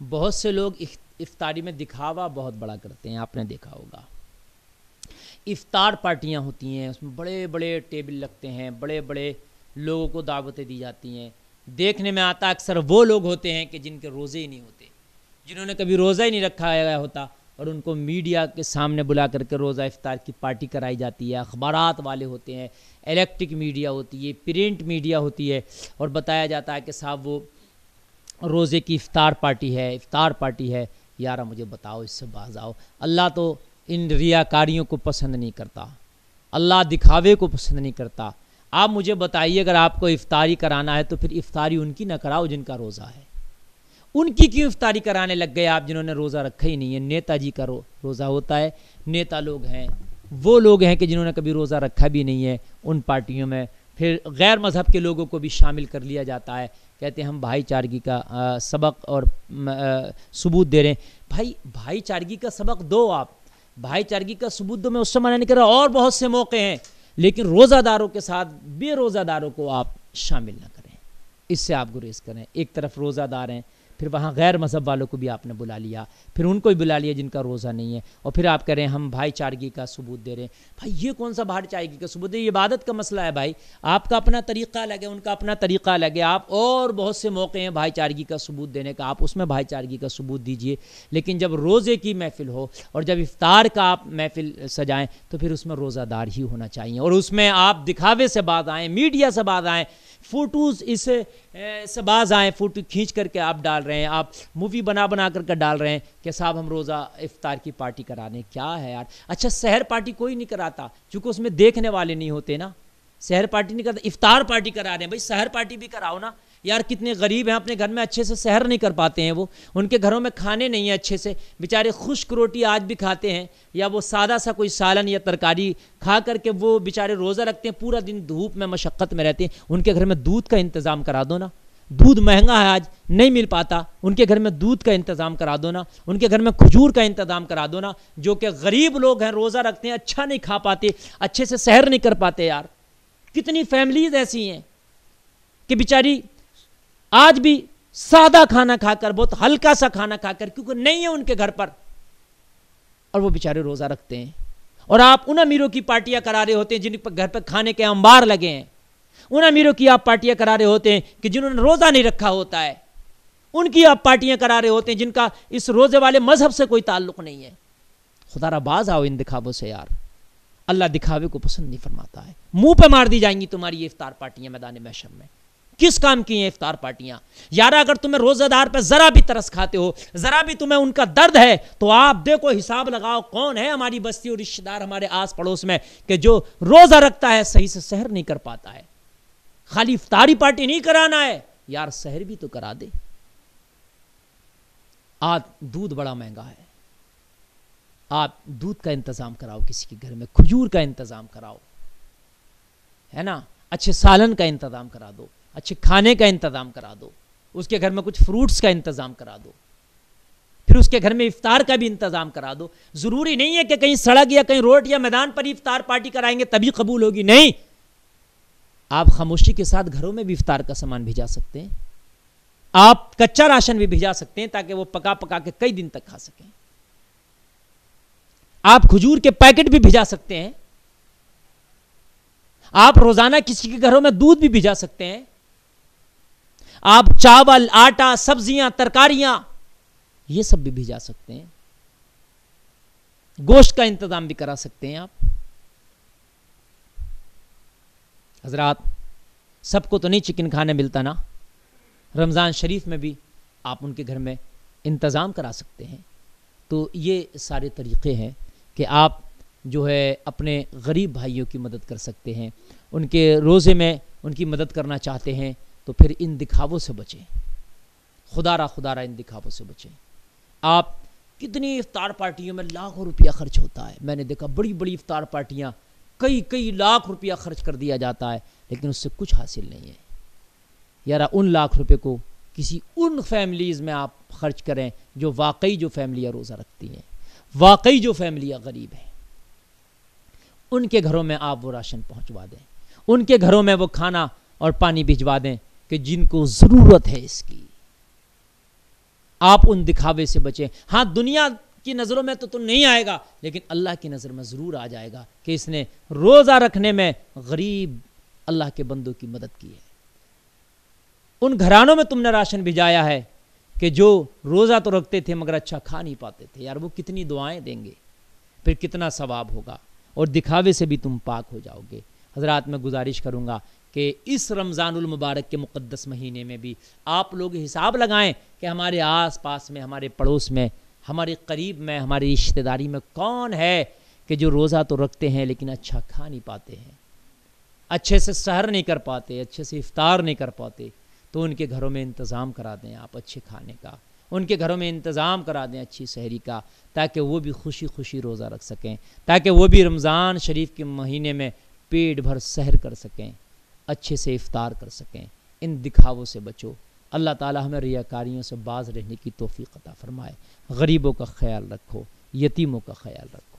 बहुत से लोग इफ्तारी में दिखावा बहुत बड़ा करते हैं, आपने देखा होगा। इफ्तार पार्टियाँ होती हैं, उसमें बड़े बड़े टेबल लगते हैं बड़े बड़े लोगों को दावतें दी जाती हैं। देखने में आता अक्सर वो लोग होते हैं कि जिनके रोज़े ही नहीं होते, जिन्होंने कभी रोज़ा ही नहीं रखा गया होता और उनको मीडिया के सामने बुला करके रोज़ा इफ्तार की पार्टी कराई जाती है। अखबार वाले होते हैं, इलेक्ट्रिक मीडिया होती है, प्रिंट मीडिया होती है और बताया जाता है कि साहब वो रोज़े की इफ्तार पार्टी है इफ्तार पार्टी है। यार मुझे बताओ इससे बाज आओ। अल्लाह तो इन रियाकारियों को पसंद नहीं करता। अल्लाह दिखावे को पसंद नहीं करता। आप मुझे बताइए अगर आपको इफ्तारी कराना है तो फिर इफ्तारी उनकी ना कराओ जिनका रोज़ा है। उनकी क्यों इफ्तारी कराने लग गए आप जिन्होंने रोज़ा रखा ही नहीं है? नेताजी का रो, रोज़ा होता है। नेता लोग हैं। वो लोग हैं कि जिन्होंने कभी रोज़ा रखा भी नहीं है उन पार्टियों में। फिर गैर मज़हब के लोगों को भी शामिल कर लिया जाता है। कहते हैं हम भाईचारगी का आ, सबक और सबूत दे रहे हैं। भाई भाईचारगी का सबक दो आप। भाईचारगी का सबूत दो मैं उससे मना नहीं कर रहा और बहुत से मौके हैं। लेकिन रोज़ादारों के साथ बेरोज़ादारों को आप शामिल ना करें। इससे आप गुरेज करें। एक तरफ़ रोज़ादार हैं फिर वहाँ गैर मज़हब वालों को भी आपने बुला लिया। फिर उनको भी बुला लिया जिनका रोज़ा नहीं है। और फिर आप कह रहे हैं, हम भाईचारगी का सबूत दे रहे हैं। भाई, ये कौन सा भाईचारगी का सबूत है? ये इबादत का मसला है भाई। आपका अपना तरीका अलग है, उनका अपना तरीका अलग है। आप और बहुत से मौके हैं भाईचारगी का सबूत देने का। आप उसमें भाईचारगी का सबूत दीजिए। लेकिन जब रोज़े की महफिल हो और जब इफ्तार का आप महफिल सजाएँ तो फिर उसमें रोज़ादार ही होना चाहिए। और उसमें आप दिखावे से बात आएँ, मीडिया से बात आएँ, फ़ोटोज़ इस से बाज आएँ, फ़ोटो खींच करके आप डाल रहे हैं, आप मूवी बना बना करके डाल रहे हैं कि साहब हम रोज़ा इफ्तार की पार्टी कराने, क्या है यार? अच्छा शहर पार्टी कोई नहीं कराता, क्योंकि उसमें देखने वाले नहीं होते ना। शहर पार्टी नहीं करता, इफ्तार पार्टी करा रहे हैं, भाई शहर पार्टी भी कराओ ना। यार, कितने गरीब हैं, अपने घर में अच्छे से सहर नहीं कर पाते हैं वो। उनके घरों में खाने नहीं हैं अच्छे से। बेचारे खुश्क रोटी आज भी खाते हैं, या वो सादा सा कोई सालन या तरकारी खा करके वो बेचारे रोज़ा रखते हैं, पूरा दिन धूप में, मशक्क़त में रहते हैं। उनके घर में दूध का इंतज़ाम करा दो ना। दूध महँगा है आज, नहीं मिल पाता। उनके घर में दूध का इंतज़ाम करा दो ना। उनके घर में खजूर का इंतज़ाम करा दो ना, जो कि गरीब लोग हैं, रोज़ा रखते हैं अच्छा नहीं खा पाते, अच्छे से सहर नहीं कर पाते यार। कितनी फैमिलीज़ ऐसी हैं कि बेचारी आज भी सादा खाना खाकर, बहुत हल्का सा खाना खाकर, क्योंकि नहीं है उनके घर पर, और वो बेचारे रोजा रखते हैं। और आप उन अमीरों की पार्टियाँ करा रहे होते हैं, जिन पर घर पर खाने के अंबार लगे हैं। उन अमीरों की आप पार्टियाँ करा रहे होते हैं कि जिन्होंने रोजा नहीं रखा होता है। उनकी आप पार्टियाँ करा रहे होते हैं जिनका इस रोज़े वाले मज़हब से कोई ताल्लुक नहीं है। खुदारा बाज आओ इन दिखावों से यार। अल्लाह दिखावे को पसंद नहीं फरमाता है। मुँह पे मार दी जाएँगी तुम्हारी ये इफ्तार पार्टियाँ मैदान मैशर में। किस काम की हैं इफ्तार पार्टियाँ? यार, अगर तुम्हें रोजादार पर जरा भी तरस खाते हो, जरा भी तुम्हें उनका दर्द है तो आप देखो हिसाब लगाओ कौन है हमारी बस्ती और रिश्तेदार हमारे आस पड़ोस में कि जो रोजा रखता है सही से सहर नहीं कर पाता है। खाली इफ्तारी पार्टी नहीं कराना है। यार, शहर भी तो करा दे। आज दूध बड़ा महँगा है। आप दूध का इंतज़ाम कराओ, किसी के घर में खजूर का इंतज़ाम कराओ। है ना? अच्छे सालन का इंतज़ाम करा दो। अच्छे खाने का इंतज़ाम करा दो। उसके घर में कुछ फ्रूट्स का इंतज़ाम करा दो। फिर उसके घर में इफ्तार का भी इंतज़ाम करा दो। ज़रूरी नहीं है कि कहीं सड़क या कहीं रोड या मैदान पर इफ्तार पार्टी कराएँगे, तभी कबूल होगी। नहीं आप खामोशी के साथ घरों में भी इफ्तार का सामान भिजा सकते हैं। आप कच्चा राशन भी भिजा सकते हैं ताकि वो पका पका के कई दिन तक खा सकें। आप खजूर के पैकेट भी भिजा सकते हैं। आप रोज़ाना किसी के घरों में दूध भी भिजा सकते हैं। आप चावल, आटा, सब्ज़ियाँ, तरकारियाँ, ये सब भी भिजा सकते हैं। गोश्त का इंतज़ाम भी करा सकते हैं आप। हजरात, सबको तो नहीं चिकन खाने मिलता ना? रमज़ान शरीफ में भी आप उनके घर में इंतज़ाम करा सकते हैं। तो ये सारे तरीक़े हैं कि आप जो है अपने गरीब भाइयों की मदद कर सकते हैं। उनके रोज़े में उनकी मदद करना चाहते हैं तो फिर इन दिखावों से बचें। खुदारा खुदारा इन दिखावों से बचें। आप कितनी इफ्तार पार्टियों में लाखों रुपया खर्च होता है। मैंने देखा बड़ी बड़ी इफ्तार पार्टियाँ कई कई लाख रुपया खर्च कर दिया जाता है, लेकिन उससे कुछ हासिल नहीं है। यार, उन लाख रुपए को किसी उन फैमिलीज़ में आप खर्च करें जो वाकई जो फैमिलियाँ रोज़ा रखती हैं, वाकई जो फैमिलियाँ गरीब हैं। उनके घरों में आप वो राशन पहुंचवा दें, उनके घरों में वो खाना और पानी भिजवा दें कि जिनको ज़रूरत है इसकी। आप उन दिखावे से बचें। हाँ दुनिया की नज़रों में तो तुम नहीं आएगा, लेकिन अल्लाह की नज़र में ज़रूर आ जाएगा कि इसने रोज़ा रखने में गरीब अल्लाह के बंदों की मदद की है। उन घरानों में तुमने राशन भिजाया है कि जो रोज़ा तो रखते थे मगर अच्छा खा नहीं पाते थे। यार, वो कितनी दुआएँ देंगे? फिर कितना सवाब होगा? और दिखावे से भी तुम पाक हो जाओगे। हजरात, मैं गुजारिश करूँगा कि इस रमज़ानुल मुबारक के मुक़दस महीने में भी आप लोग हिसाब लगाएँ कि हमारे आस पास में, हमारे पड़ोस में हमारे करीब में, हमारी रिश्तेदारी में कौन है कि जो रोज़ा तो रखते हैं लेकिन अच्छा खा नहीं पाते हैं? अच्छे से सहर नहीं कर पाते, अच्छे से इफ्तार नहीं कर पाते तो उनके घरों में इंतज़ाम करा दें आप अच्छे खाने का। उनके घरों में इंतज़ाम करा दें अच्छी शहरी का, ताकि वो भी खुशी खुशी रोज़ा रख सकें, ताकि वो भी रमज़ान शरीफ के महीने में पेट भर सहर कर सकें, अच्छे से इफ्तार कर सकें। इन दिखावों से बचो। अल्लाह ताला हमें रियाकारियों से बाज रहने की तोफ़ी अता फ़रमाए। गरीबों का ख्याल रखो, यतीमों का ख्याल रखो।